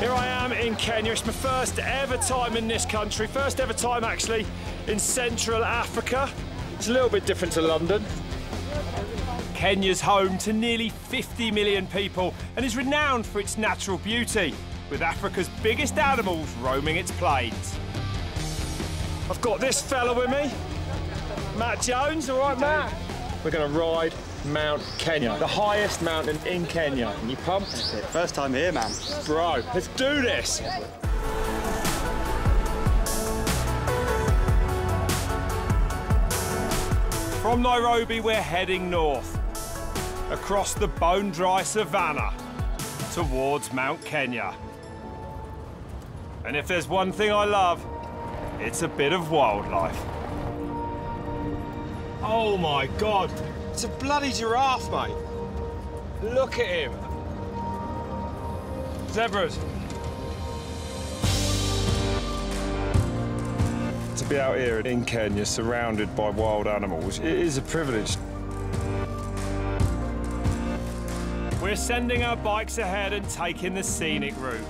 Here I am in Kenya. It's my first ever time in this country. First ever time, actually, in Central Africa. It's a little bit different to London. Kenya's home to nearly 50 million people and is renowned for its natural beauty, with Africa's biggest animals roaming its plains. I've got this fella with me, Matt Jones. All right, Matt? We're going to ride Mount Kenya, the highest mountain in Kenya. you pumped? First time here, man. Bro, let's do this. From Nairobi, we're heading north, across the bone-dry savannah, towards Mount Kenya. And if there's one thing I love, it's a bit of wildlife. Oh my God, it's a bloody giraffe, mate. Look at him. Zebras. To be out here in Kenya surrounded by wild animals, it is a privilege. We're sending our bikes ahead and taking the scenic route.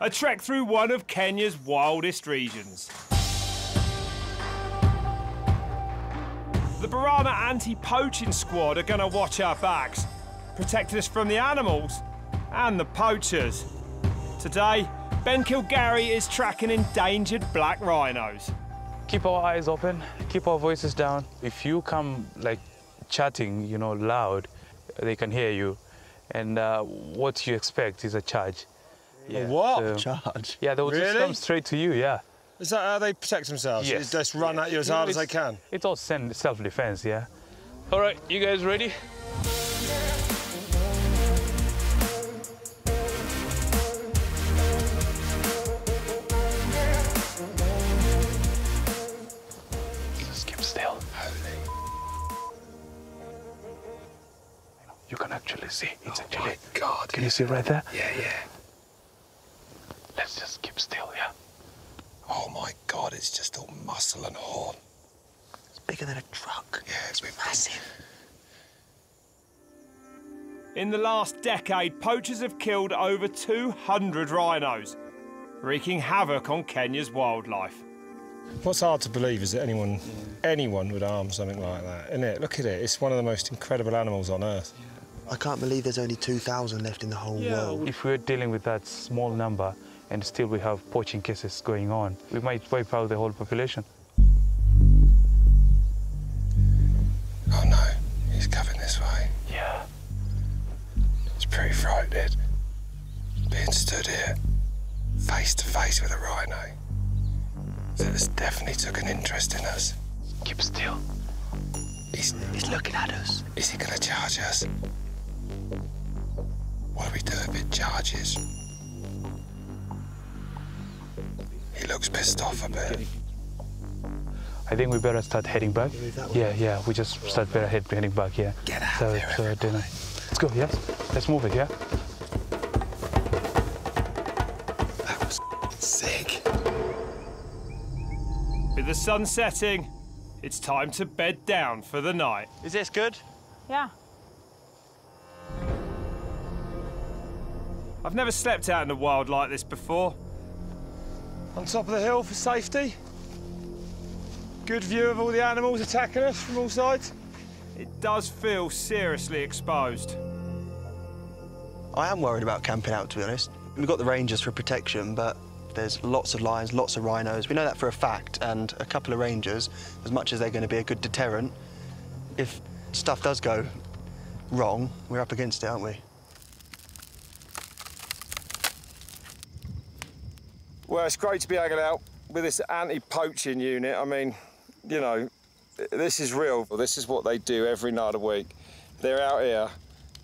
A trek through one of Kenya's wildest regions. Borana anti-poaching squad are going to watch our backs, protecting us from the animals and the poachers. Today, Ben Kilgary is tracking endangered black rhinos. Keep our eyes open, keep our voices down. If you come like chatting, you know, loud, they can hear you. And uh, what you expect is a charge. Yeah. What? So, charge? Yeah, they will really? just come straight to you, yeah. Is that how they protect themselves? Yes. They just run at you as hard as they can? It's all self-defense, yeah. All right, you guys ready? Just keep still. You can actually see. It's Oh actually. my God. Can you see right there? Yeah, yeah. Let's just keep still, yeah. Oh my God, it's just all muscle and horn. It's bigger than a truck. Yeah, it's massive. In the last decade, poachers have killed over 200 rhinos, wreaking havoc on Kenya's wildlife. What's hard to believe is that anyone, anyone would harm something like that, isn't it? Look at it, it's one of the most incredible animals on Earth. I can't believe there's only 2,000 left in the whole world. If we're dealing with that small number and still we have poaching cases going on, we might wipe out the whole population. Oh no, he's coming this way. Yeah. It's pretty frightening. Being stood here, face to face with a rhino. That's definitely took an interest in us. Keep still. He's, He's looking at us. is he gonna charge us? What do we do if it charges? He looks pissed off a bit. I think we better start heading back. Move that way. Yeah, yeah, we just start better head, heading back, yeah. Get out so, there, so uh, dinner. Let's go, yes? Let's move it, yeah? That was sick. With the sun setting, it's time to bed down for the night. Is this good? Yeah. I've never slept out in the wild like this before. On top of the hill for safety. Good view of all the animals attacking us from all sides. It does feel seriously exposed. I am worried about camping out, to be honest. We've got the rangers for protection, but there's lots of lions, lots of rhinos. We know that for a fact, and a couple of rangers, as much as they're going to be a good deterrent, if stuff does go wrong, we're up against it, aren't we? Well, it's great to be hanging out with this anti-poaching unit. I mean, you know, this is real. This is what they do every night of the week. They're out here,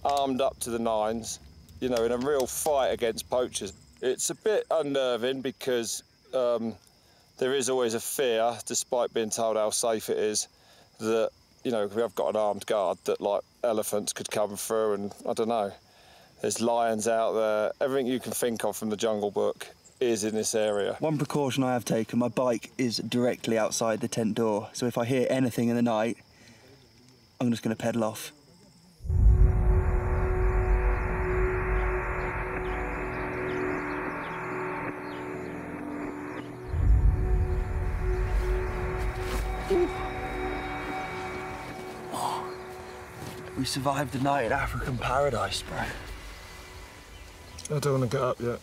armed up to the nines, you know, in a real fight against poachers. It's a bit unnerving because um, there is always a fear, despite being told how safe it is, that, you know, we have got an armed guard, that like elephants could come through and I don't know. There's lions out there. Everything you can think of from the Jungle Book is in this area. One precaution I have taken, my bike is directly outside the tent door, so if I hear anything in the night, I'm just going to pedal off. Oh, we survived the night in African paradise, bro. I don't want to get up yet.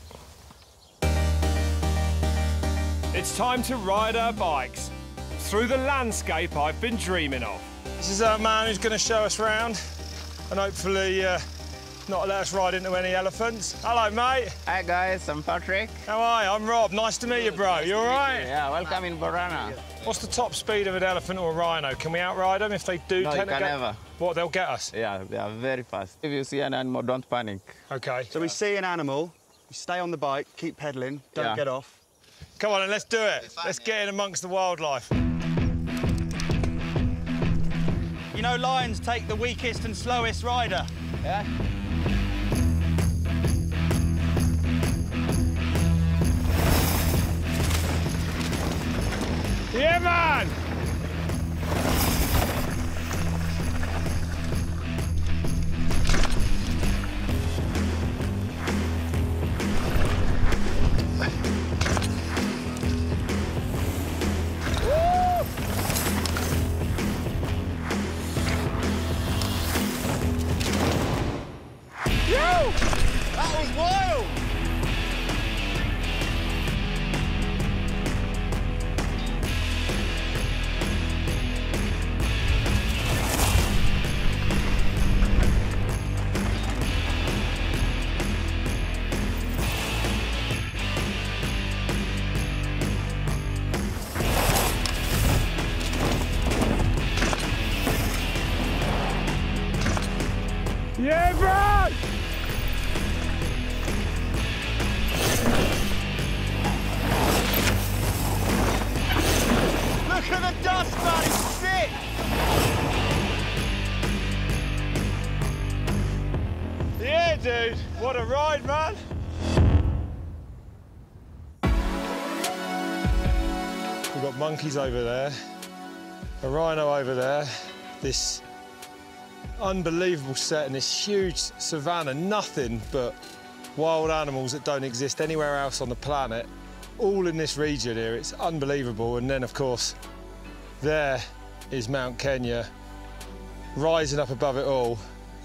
It's time to ride our bikes through the landscape I've been dreaming of. This is our man who's going to show us round and hopefully uh, not let us ride into any elephants. Hello, mate. Hi guys, I'm Patrick. How are you? I'm Rob. Nice to meet you, bro. You all right? Yeah, welcome in Borana. What's the top speed of an elephant or a rhino? Can we outride them if they do No, you tend can get... never. What, they'll get us? Yeah, they are very fast. If you see an animal, don't panic. OK. So we see an animal, we stay on the bike, keep pedalling, don't Yeah. get off. Come on, and let's do it. Let's get in amongst the wildlife. You know, lions take the weakest and slowest rider. Yeah? Yeah, Yeah, dude. What a ride, man. We've got monkeys over there, a rhino over there, this unbelievable set in this huge savannah, nothing but wild animals that don't exist anywhere else on the planet, all in this region here. It's unbelievable. And then, of course, there is Mount Kenya rising up above it all,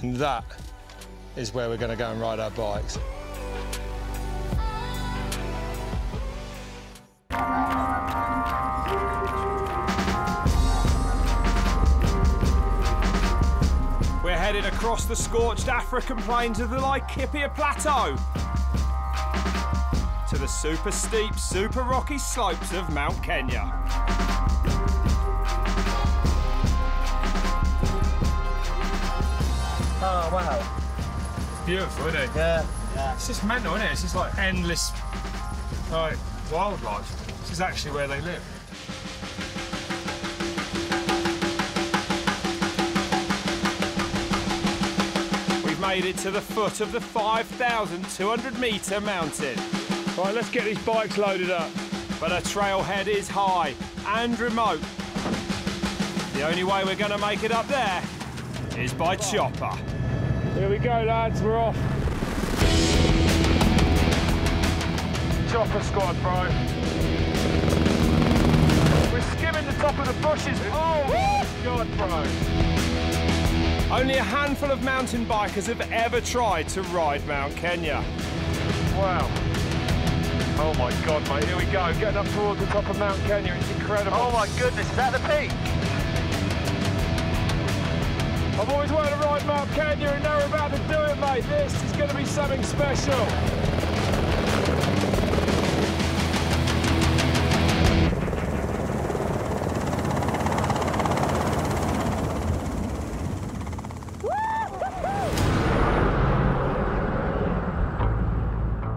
and that is where we're going to go and ride our bikes. We're heading across the scorched African plains of the Laikipia Plateau to the super steep, super rocky slopes of Mount Kenya. Oh, wow. It's beautiful, isn't it? Yeah. It's just mental, isn't it? It's just like endless like wildlife. This is actually where they live. We've made it to the foot of the 5,200 metre mountain. Right, let's get these bikes loaded up. But our trailhead is high and remote. The only way we're going to make it up there is by chopper. Here we go, lads. We're off. Chopper squad, bro. We're skimming the top of the bushes. Oh my god, bro. Only a handful of mountain bikers have ever tried to ride Mount Kenya. Wow. Oh my god, mate, here we go. Getting up towards the top of Mount Kenya. It's incredible. Oh my goodness, is that the peak? I've always wanted to ride Mount Kenya and now we're about to do it, mate. This is going to be something special.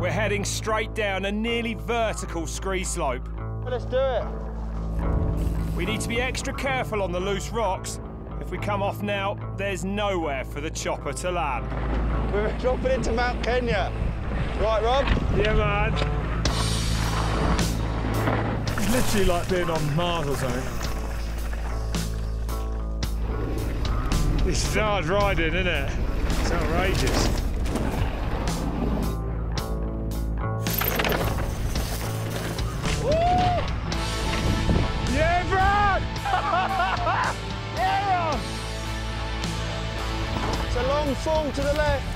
We're heading straight down a nearly vertical scree slope. Let's do it. We need to be extra careful on the loose rocks. If we come off now, there's nowhere for the chopper to land. We're dropping into Mount Kenya. Right, Rob? Yeah, man. It's literally like being on Mars or something. This is hard riding, isn't it? It's outrageous. Full to the left.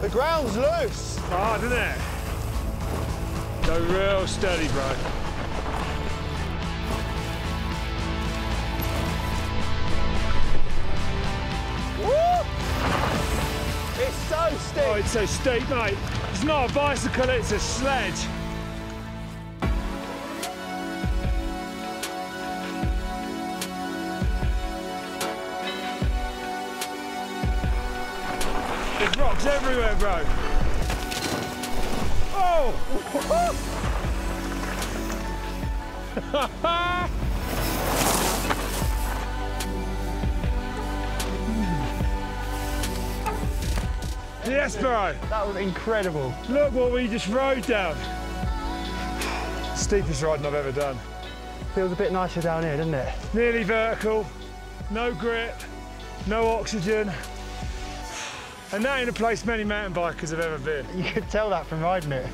The ground's loose. Hard, isn't it? Go real steady, bro. Woo! It's so oh, steep. Oh, it's so steep, mate. It's not a bicycle, it's a sledge. Everywhere, bro. Oh! yes, bro. That was incredible. Look what we just rode down. Steepest riding I've ever done. Feels a bit nicer down here, doesn't it? Nearly vertical, no grip, no oxygen. And that ain't a place many mountain bikers have ever been. You could tell that from riding it.